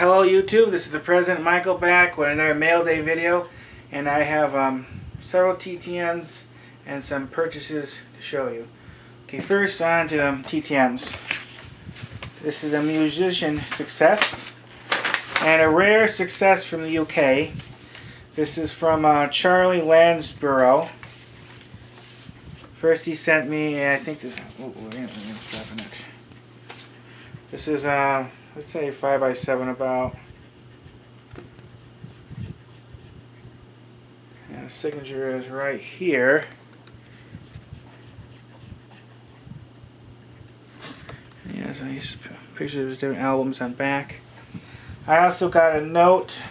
Hello YouTube, this is the President Michael back with another mail day video and I have um, several TTMs and some purchases to show you. Okay, first on to um, TTMs. This is a musician success and a rare success from the UK. This is from uh, Charlie Landsborough. First he sent me, I think this, oh, it. This is uh, let's say 5 by 7 about. And the signature is right here. Yes, I used pictures of different albums on back. I also got a note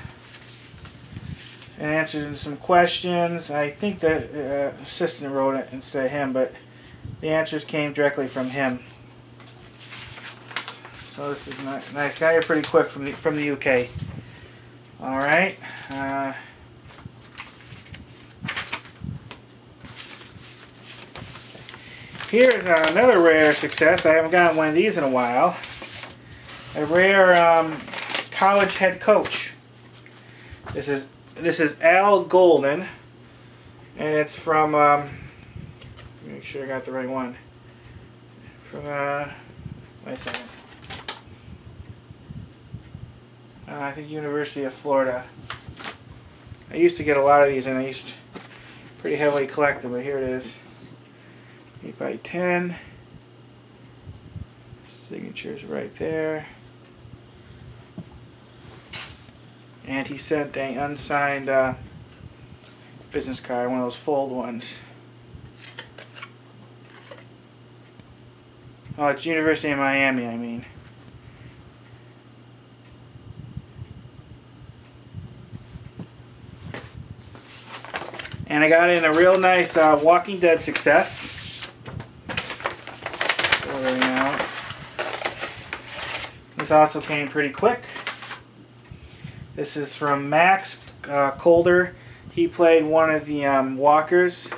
and answered some questions. I think the uh, assistant wrote it instead of him, but the answers came directly from him. So this is nice. nice. Got here pretty quick from the from the UK. All right. Uh, here's another rare success. I haven't gotten one of these in a while. A rare um, college head coach. This is this is Al Golden, and it's from. Um, make sure I got the right one. From uh, wait a second. Uh, I think University of Florida. I used to get a lot of these and I used to pretty heavily collect them, but here it is. 8 by 10 Signatures right there. And he sent a unsigned uh, business card, one of those fold ones. Oh, it's University of Miami, I mean. And I got in a real nice uh, Walking Dead success. This also came pretty quick. This is from Max uh, Colder. He played one of the um, walkers.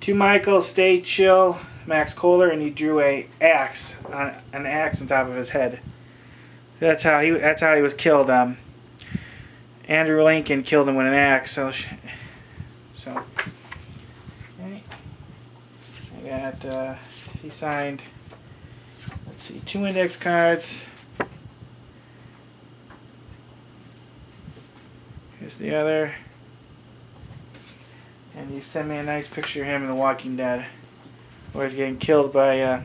To Michael, stay chill, Max Colder, and he drew a axe, on, an axe on top of his head. That's how he. That's how he was killed. Um, Andrew Lincoln killed him with an axe. So okay. I got, uh, he signed, let's see, two index cards. Here's the other. And he sent me a nice picture of him in The Walking Dead, where he's getting killed by uh,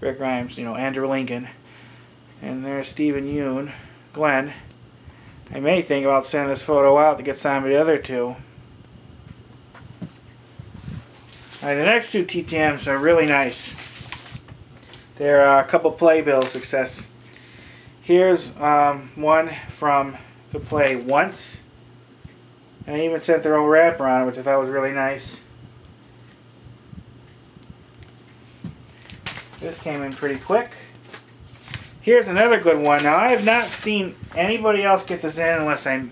Rick Grimes, you know, Andrew Lincoln. And there's Steven Yeun, Glenn. I may think about sending this photo out to get signed by the other two. Right, the next two TTMs are really nice. They're uh, a couple playbill success. Here's um, one from the play Once. And they even sent their own wrapper on it, which I thought was really nice. This came in pretty quick. Here's another good one. Now, I have not seen anybody else get this in unless I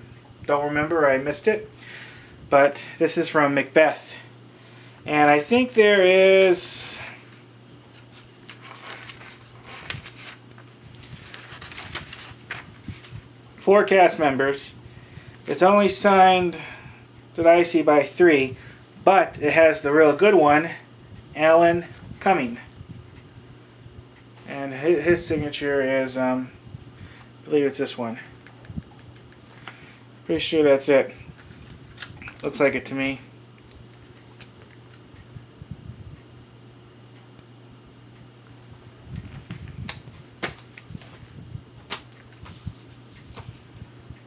don't remember or I missed it. But this is from Macbeth. And I think there is four cast members. It's only signed that I see by three, but it has the real good one, Alan Cumming. And his, signature is, um, I believe it's this one. Pretty sure that's it. Looks like it to me.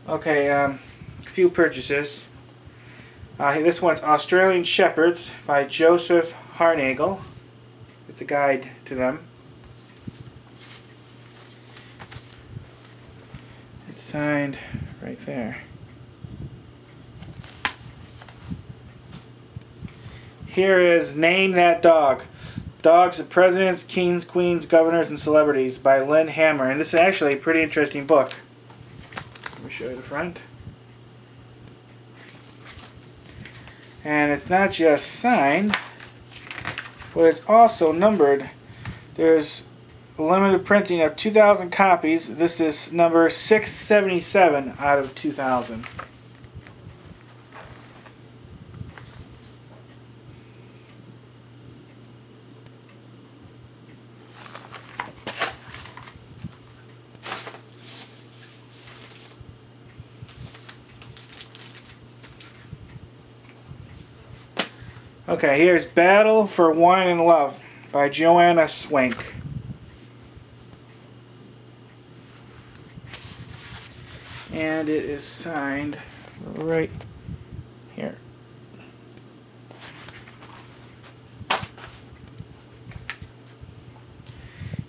Okay, um, a few purchases. Uh, this one's Australian Shepherds by Joseph Harnagel. It's a guide to them. It's signed right there. Here is Name That Dog. Dogs of Presidents, Kings, Queens, Governors, and Celebrities by Lynn Hammer. And this is actually a pretty interesting book show you the front. And it's not just signed, but it's also numbered. There's limited printing of 2,000 copies. This is number 677 out of 2,000. Okay, here's Battle for Wine and Love by Joanna Swank. And it is signed right here.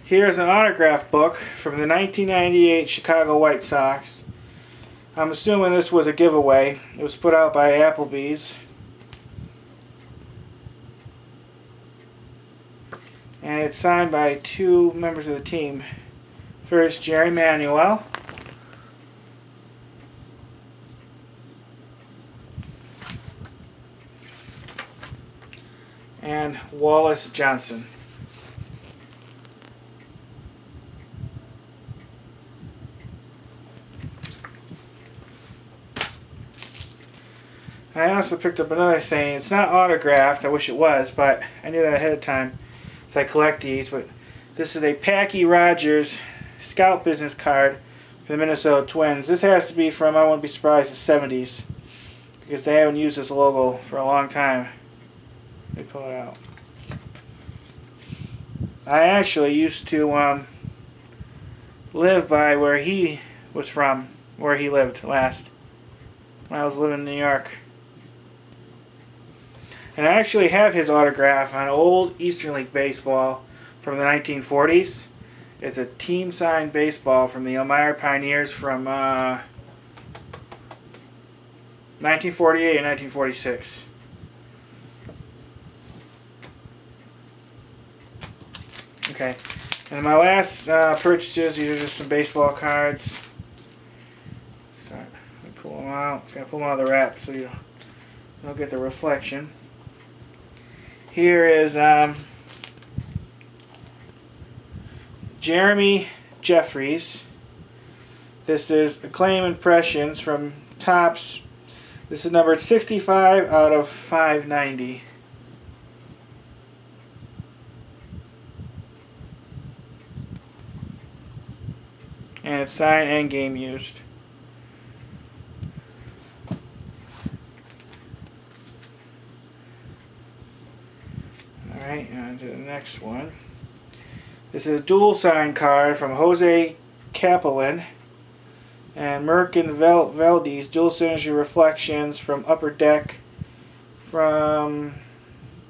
Here's an autograph book from the 1998 Chicago White Sox. I'm assuming this was a giveaway. It was put out by Applebee's. And signed by two members of the team. First, Jerry Manuel. And Wallace Johnson. I also picked up another thing. It's not autographed. I wish it was, but I knew that ahead of time. So I collect these, but this is a Packy Rogers Scout Business card for the Minnesota Twins. This has to be from, I wouldn't be surprised, the 70s. Because they haven't used this logo for a long time. Let me pull it out. I actually used to um, live by where he was from, where he lived last, when I was living in New York. And I actually have his autograph on old Eastern League baseball from the 1940s. It's a team signed baseball from the Elmira Pioneers from uh, 1948 and 1946. Okay, and my last uh, purchases, these are just some baseball cards. So, let me pull them out. Gotta pull them out of the wrap so you don't get the reflection. Here is um, Jeremy Jeffress. This is Acclaim Impressions from Topps. This is numbered 65 out of 590. And it's signed and game used. Alright, on to the next one. This is a dual sign card from Jose Capellan and Merkin Vel Valdez dual signature reflections from Upper Deck from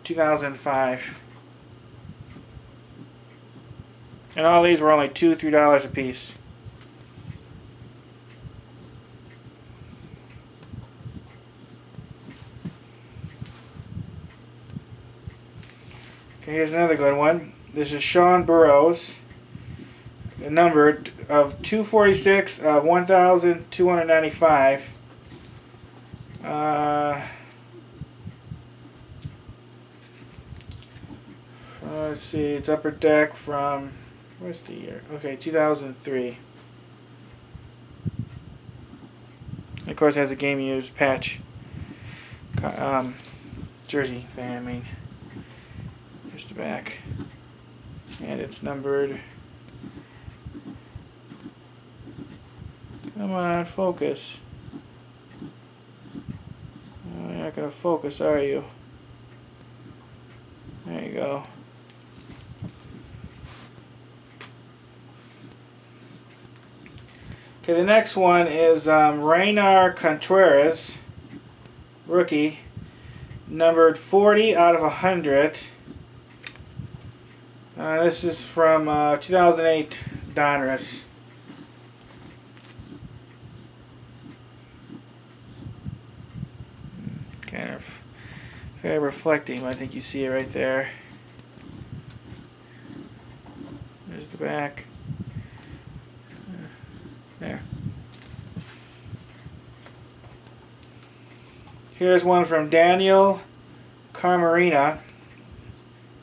2005. And all these were only two, three dollars a piece. Here's another good one. This is Sean Burroughs. The number of 246 uh, 1,295. Uh, let's see, it's upper deck from, where's the year? Okay, 2003. Of course, it has a game used patch. Um, jersey fan, I mean back. And it's numbered. Come on, focus. Oh, you're not going to focus, are you? There you go. Okay, the next one is um, Raynar Contreras, rookie, numbered 40 out of 100. Uh, this is from uh, 2008 Donruss. Kind of very reflecting. I think you see it right there. There's the back. There. Here's one from Daniel Camarena.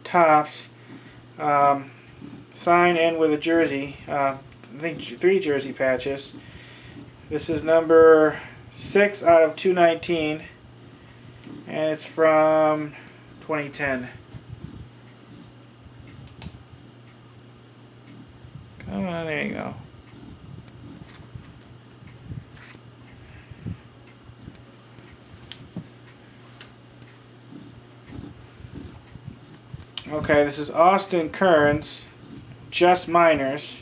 Topps. Um, sign and with a jersey. Uh, I think three jersey patches. This is number 6 out of 219. And it's from 2010. Come on, there you go. Okay, this is Austin Kearns, Just Minors,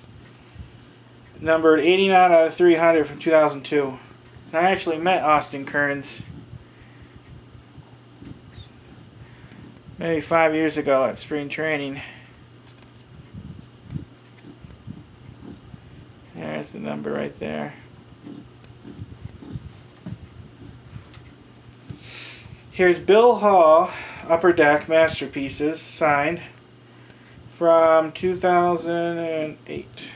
numbered 89 out of 300 from 2002. And I actually met Austin Kearns maybe five years ago at spring training. There's the number right there. Here's Bill Hall, Upper Deck Masterpieces, signed from 2008.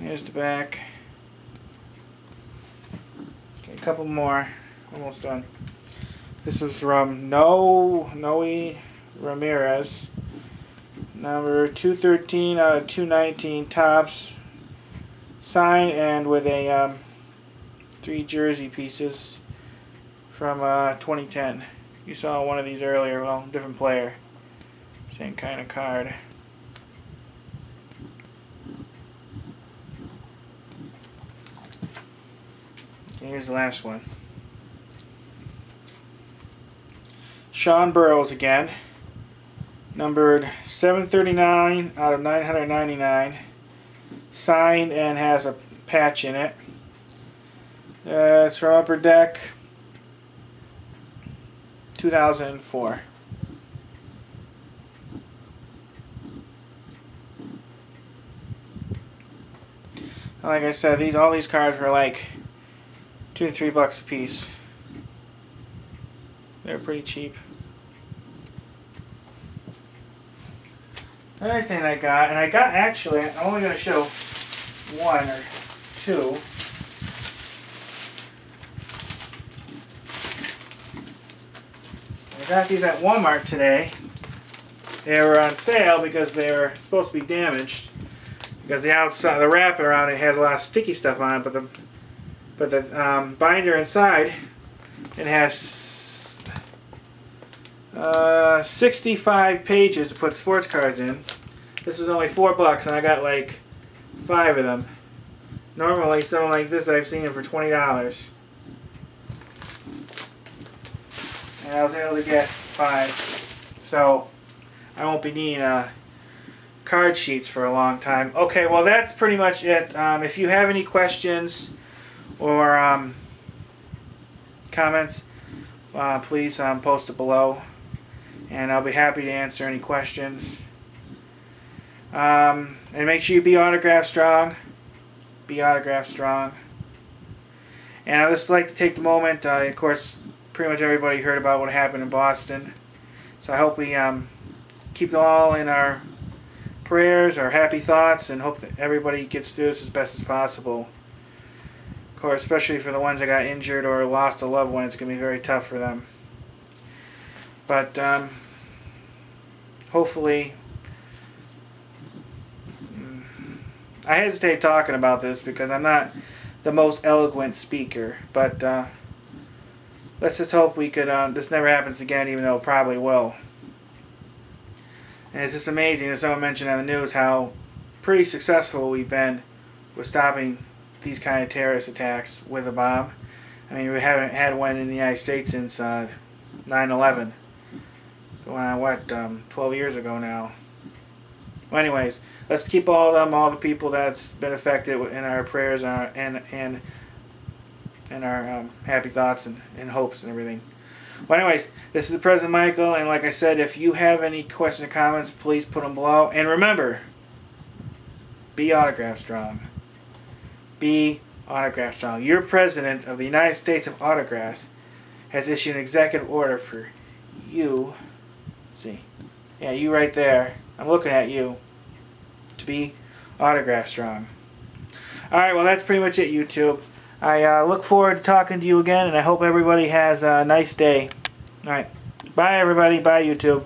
Here's the back. Okay, a couple more. Almost done. This is from No Noe Ramirez. Number 213 out of 219 Topps. Signed and with a um, three jersey pieces from uh, 2010. You saw one of these earlier. Well, different player. Same kind of card. Here's the last one. Sean Burroughs again. Numbered 739 out of 999. Signed and has a patch in it. Uh, it's from Upper Deck 2004. Like I said, these all these cards were like two and three bucks a piece. They're pretty cheap. Another thing I got, and I got actually, I'm only going to show one or two. I got these at Walmart today. They were on sale because they were supposed to be damaged. Because the outside, the wrap around it has a lot of sticky stuff on it, but the but the um, binder inside, it has uh, 65 pages to put sports cards in. This was only four bucks, and I got like five of them. Normally, something like this, I've seen it for twenty dollars, and I was able to get five. So I won't be needing uh, card sheets for a long time. Okay, well that's pretty much it. Um, if you have any questions or um, comments, uh, please um, post it below, and I'll be happy to answer any questions. Um, and make sure you be autograph strong. Be autograph strong. And I'd just like to take the moment, uh, of course, pretty much everybody heard about what happened in Boston. So I hope we um, keep them all in our prayers, our happy thoughts, and hope that everybody gets through this as best as possible. Of course, especially for the ones that got injured or lost a loved one, it's going to be very tough for them. But um, hopefully, I hesitate talking about this because I'm not the most eloquent speaker. But uh, let's just hope we could. Um, this never happens again, even though it probably will. And it's just amazing, as someone mentioned on the news, how pretty successful we've been with stopping these kind of terrorist attacks with a bomb. I mean, we haven't had one in the United States since 9-11. Uh, Going on, what, um, 12 years ago now. Well, anyways, let's keep all of them, all the people that's been affected in our prayers and our, and, and, and our um, happy thoughts and, and hopes and everything. Well, anyways, this is the President Michael, and like I said, if you have any questions or comments, please put them below. And remember, be autograph strong be autograph strong. Your president of the United States of Autographs has issued an executive order for you. See, yeah, you right there. I'm looking at you to be autograph strong. All right, well that's pretty much it, YouTube. I uh, look forward to talking to you again, and I hope everybody has a nice day. All right. Bye, everybody. Bye, YouTube.